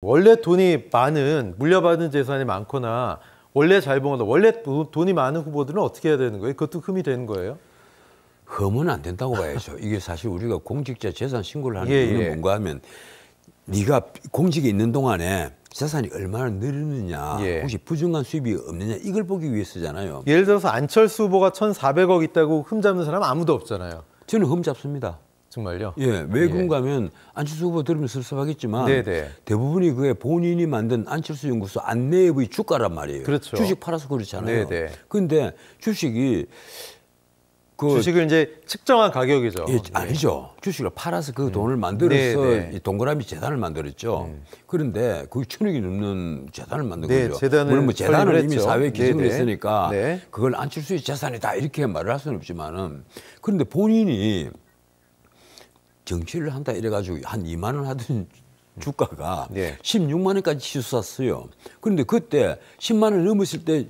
원래 돈이 많은 물려받은 재산이 많거나 원래 잘 벌거나 원래 도- 돈이 많은 후보들은 어떻게 해야 되는 거예요? 그것도 흠이 되는 거예요? 흠은 안 된다고 봐야죠. 이게 사실 우리가 공직자 재산 신고를 하는 예, 이유는 예. 뭔가 하면 네가 공직에 있는 동안에 재산이 얼마나 늘었느냐, 예. 혹시 부정한 수입이 없느냐 이걸 보기 위해서잖아요. 예를 들어서 안철수 후보가 1,400억 있다고 흠 잡는 사람 아무도 없잖아요. 저는 흠 잡습니다. 정말요? 예, 외국 가면 안철수 후보 들으면 섭섭하겠지만 네네. 대부분이 그게 본인이 만든 안철수 연구소 안내부의 주가란 말이에요. 그렇죠. 주식 팔아서 그렇잖아요. 네네. 근데 주식이 그 주식을 이제 측정한 가격이죠. 예, 아니죠. 주식을 팔아서 그 돈을 만들어서 네, 네. 이 동그라미 재단을 만들었죠. 그런데 그 천억이 넘는 재단을 만든 네, 거죠. 재단을 물론 뭐 설립을 이미. 사회에 기증을 네, 네. 했으니까 네. 그걸 안철수의 재산이다 이렇게 말을 할 수는 없지만은 그런데 본인이 정치를 한다 이래가지고 한 2만 원 하던 주가가 네. 16만 원까지 치솟았어요. 그런데 그때 10만 원 넘었을 때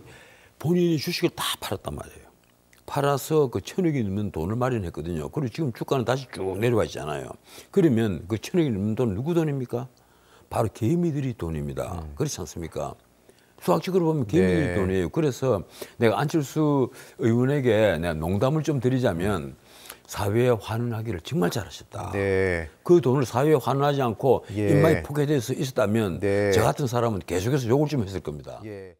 본인이 주식을 다 팔았단 말이에요. 팔아서 그 천억이 넘는 돈을 마련했거든요. 그리고 지금 주가는 다시 쭉 내려와 있잖아요. 그러면 그 천억이 넘는 돈 누구 돈입니까? 바로 개미들이 돈입니다. 그렇지 않습니까? 수학적으로 보면 개미들이 네. 돈이에요. 그래서 내가 안철수 의원에게 내가 농담을 좀 드리자면 사회에 환원하기를 정말 잘하셨다. 네. 그 돈을 사회에 환원하지 않고 예. 인마이 포개돼서 있었다면 네. 저 같은 사람은 계속해서 욕을 좀 했을 겁니다. 예.